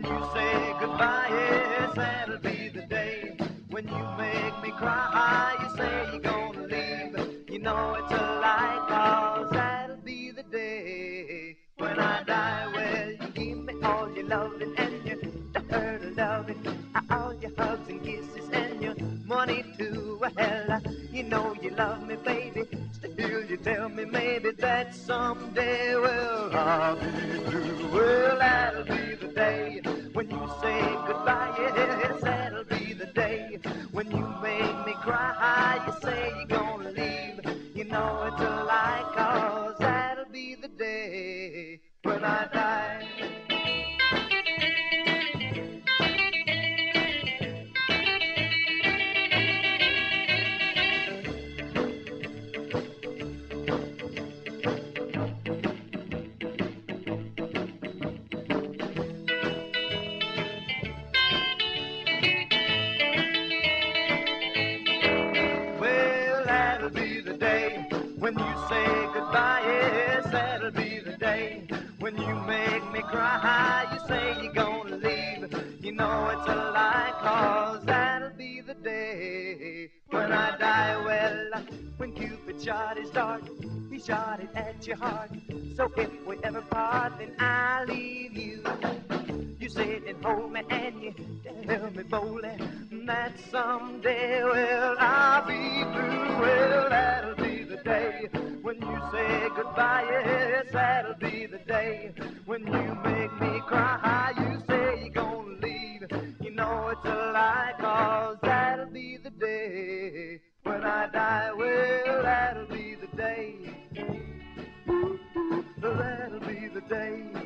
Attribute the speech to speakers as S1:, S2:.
S1: say goodbye, yes, that'll be the day. When you make me cry, you say you're gonna leave. You know it's a lie, cause that'll be the day. When I die, well, you give me all your loving and your of loving, all your hugs and kisses and your money too. Well, you know you love me, baby. Still, you tell me maybe that someday, well, I'll be through. Day when you make me cry. You say you're gonna leave. You know it's a lie, cause that'll be the day when I die. That'll be the day when you say goodbye. Yes, that'll be the day when you make me cry. You say you're gonna leave. You know it's a lie, cause that'll be the day when I die. Well, when Cupid shot his dart, he shot it at your heart. So if we ever part, then I'll leave you. You sit and hold me and you tell me boldly that someday, well, I'll be say goodbye. Yes, that'll be the day when you make me cry. You say you're gonna leave. You know it's a lie, cause that'll be the day when I die. Well, that'll be the day. That'll be the day.